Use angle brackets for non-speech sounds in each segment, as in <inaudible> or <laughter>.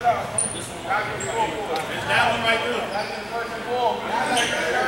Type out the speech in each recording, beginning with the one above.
This one right there. That one right there. That's first and.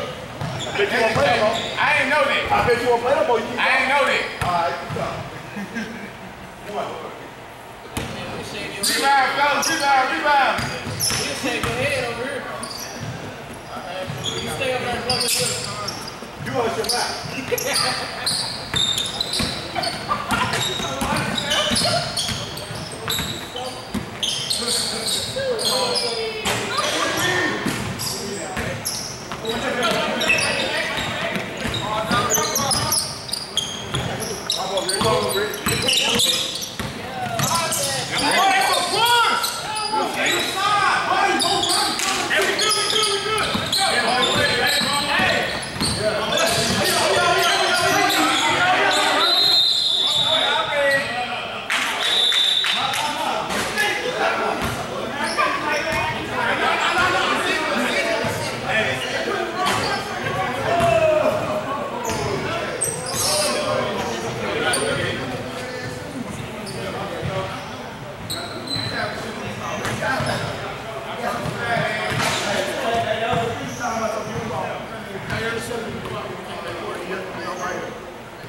bet you won't play no more. I ain't know that. I bet you won't play no more. I ain't know that. All right. Come on. Rebound, fellas, rebound, rebound. You take your head over here. You stay up there and plug it You want your back. <laughs>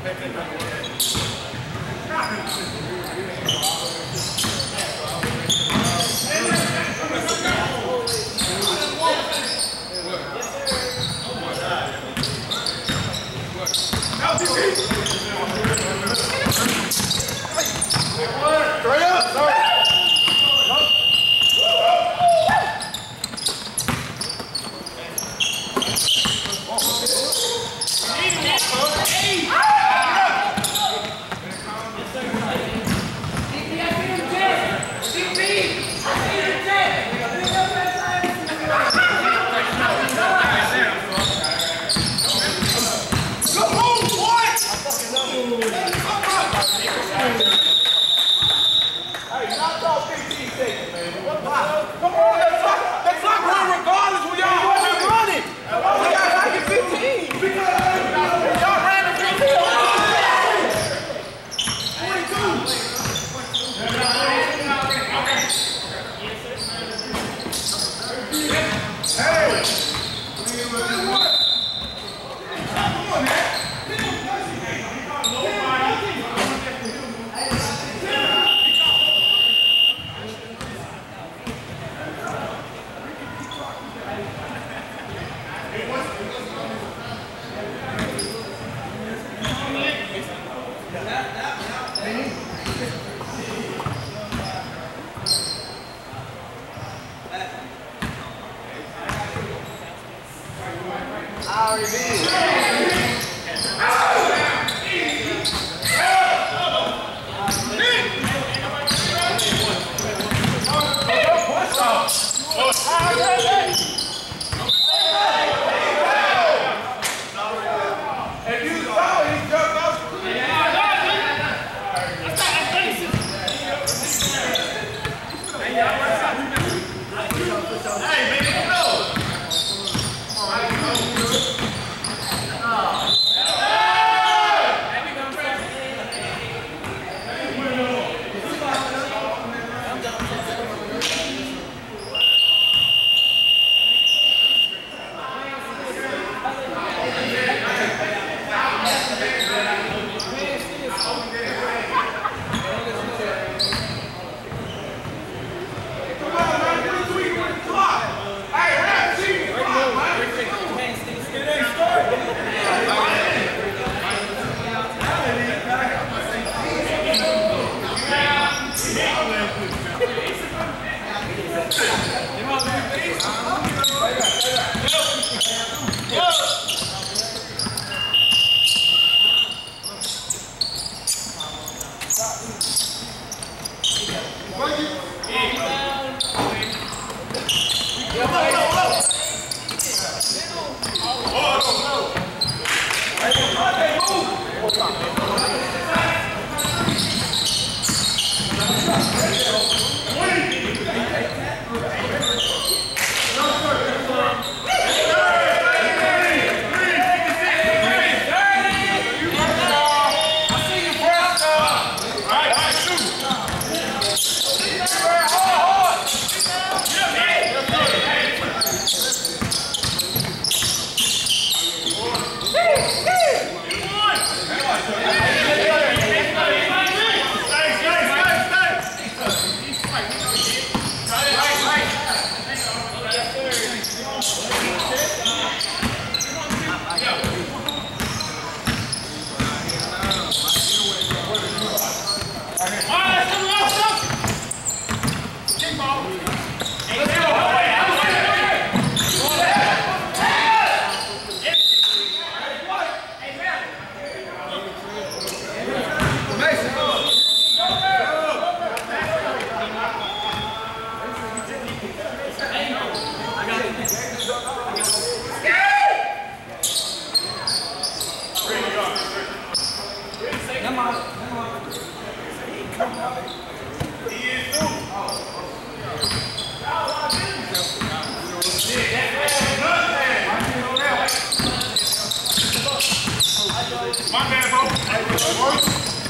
Thank you. that,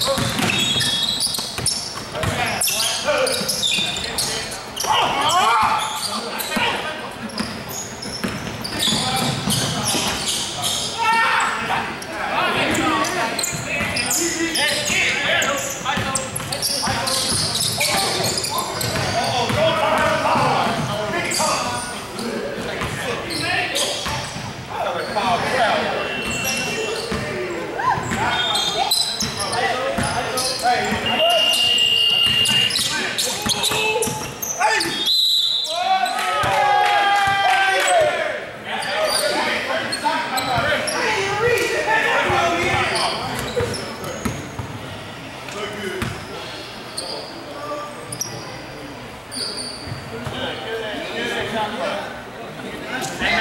Hey, Obrigado.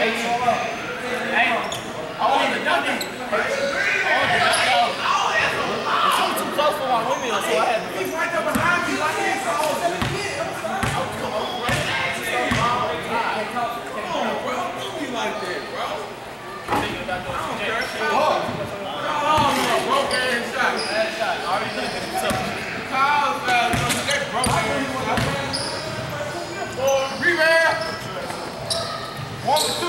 How you